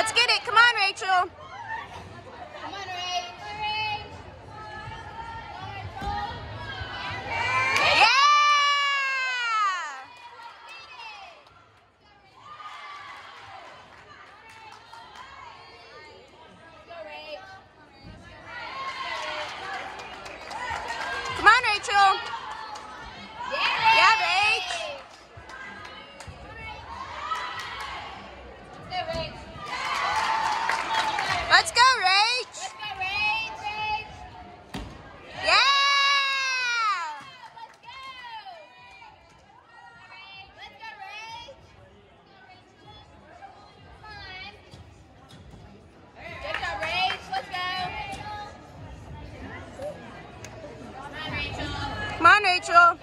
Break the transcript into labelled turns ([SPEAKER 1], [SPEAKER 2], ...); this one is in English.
[SPEAKER 1] Let's get it. Come on, Rachel. 车。